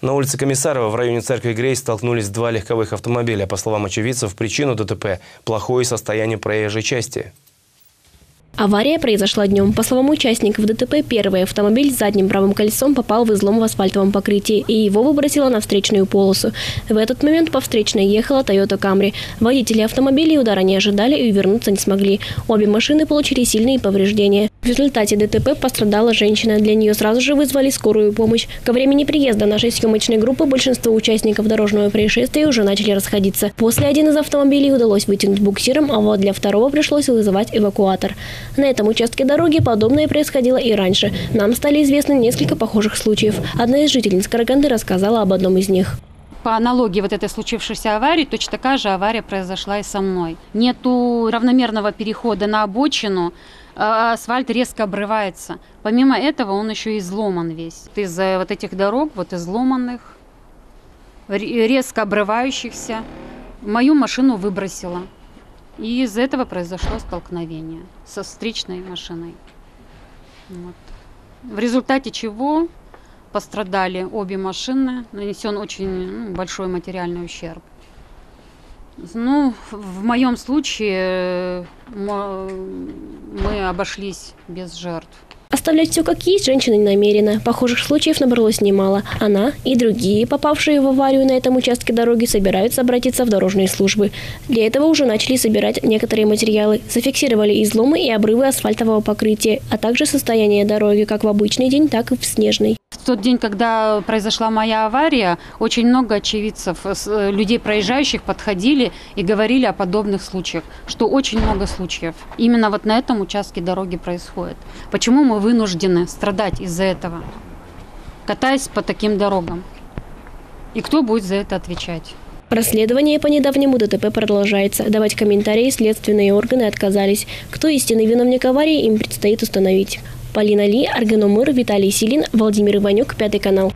На улице Комиссарова в районе церкви Грейс столкнулись два легковых автомобиля. По словам очевидцев, причину ДТП – плохое состояние проезжей части. Авария произошла днем. По словам участников ДТП, первый автомобиль с задним правым колесом попал в излом в асфальтовом покрытии и его выбросило на встречную полосу. В этот момент по встречной ехала Toyota Camry. Водители автомобилей удара не ожидали и увернуться не смогли. Обе машины получили сильные повреждения. В результате ДТП пострадала женщина. Для нее сразу же вызвали скорую помощь. Ко времени приезда нашей съемочной группы большинство участников дорожного происшествия уже начали расходиться. После один из автомобилей удалось вытянуть буксиром, а вот для второго пришлось вызывать эвакуатор. На этом участке дороги подобное происходило и раньше. Нам стали известны несколько похожих случаев. Одна из жительниц Караганды рассказала об одном из них по аналогии вот этой случившейся аварии, точно такая же авария произошла и со мной. Нету равномерного перехода на обочину, асфальт резко обрывается. Помимо этого он еще и изломан весь. Из-за вот этих дорог, вот изломанных, резко обрывающихся, мою машину выбросило. И из этого произошло столкновение со встречной машиной. Вот. В результате чего пострадали обе машины, нанесен очень ну, большой материальный ущерб. Ну, в моем случае мы обошлись без жертв. Оставлять все как есть женщина не намерена. Похожих случаев набралось немало. Она и другие, попавшие в аварию на этом участке дороги, собираются обратиться в дорожные службы. Для этого уже начали собирать некоторые материалы. Зафиксировали изломы и обрывы асфальтового покрытия, а также состояние дороги как в обычный день, так и в снежный тот день, когда произошла моя авария, очень много очевидцев, э, людей проезжающих подходили и говорили о подобных случаях, что очень много случаев именно вот на этом участке дороги происходит. Почему мы вынуждены страдать из-за этого, катаясь по таким дорогам? И кто будет за это отвечать? Расследование по недавнему ДТП продолжается. Давать комментарии следственные органы отказались. Кто истинный виновник аварии, им предстоит установить. Полина Ли, Аргеномыр, Виталий Силин, Владимир Иванюк, Пятый канал.